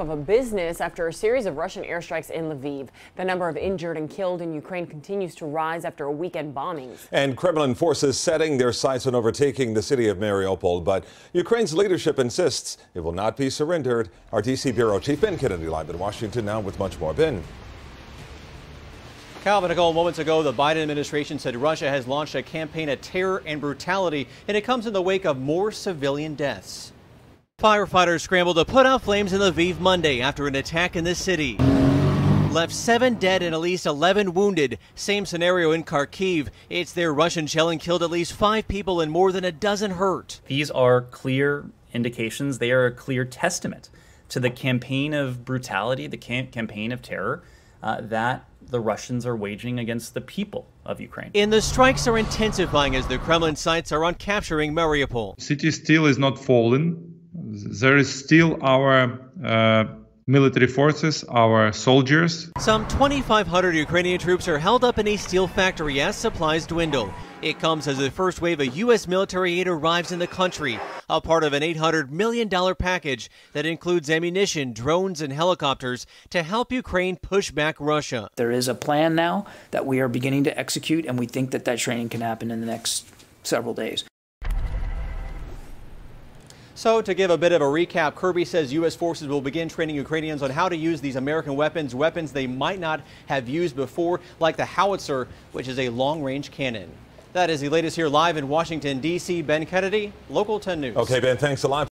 of a business after a series of Russian airstrikes in Lviv. The number of injured and killed in Ukraine continues to rise after a weekend bombings. And Kremlin forces setting their sights on overtaking the city of Mariupol. But Ukraine's leadership insists it will not be surrendered. Our DC Bureau Chief Ben Kennedy live in Washington now with much more. Ben. Calvin Nicole, moments ago, the Biden administration said Russia has launched a campaign of terror and brutality, and it comes in the wake of more civilian deaths. Firefighters scrambled to put out flames in Lviv Monday after an attack in the city. Left seven dead and at least 11 wounded. Same scenario in Kharkiv. It's their Russian shelling killed at least five people and more than a dozen hurt. These are clear indications. They are a clear testament to the campaign of brutality, the cam campaign of terror uh, that the Russians are waging against the people of Ukraine. And the strikes are intensifying as the Kremlin sights are on capturing Mariupol. City still is not fallen there is still our uh, military forces, our soldiers. Some 2,500 Ukrainian troops are held up in a steel factory as supplies dwindle. It comes as the first wave of U.S. military aid arrives in the country, a part of an $800 million package that includes ammunition, drones, and helicopters to help Ukraine push back Russia. There is a plan now that we are beginning to execute, and we think that that training can happen in the next several days. So to give a bit of a recap, Kirby says U.S. forces will begin training Ukrainians on how to use these American weapons, weapons they might not have used before, like the howitzer, which is a long-range cannon. That is the latest here live in Washington, D.C. Ben Kennedy, Local 10 News. Okay, Ben, thanks a lot.